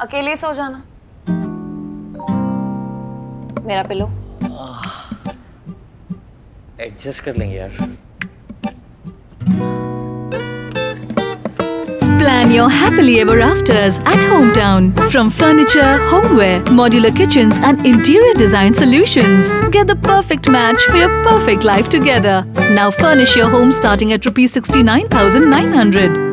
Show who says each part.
Speaker 1: अकेले सो जाना मेरा पिलो
Speaker 2: एडजस्ट ah, कर लेंगे यार
Speaker 3: Plan your happily ever afters at Hometown. From furniture, homeware, modular kitchens, and interior design solutions. Get the perfect match for your perfect life together. Now furnish your home starting at Rs 69,900.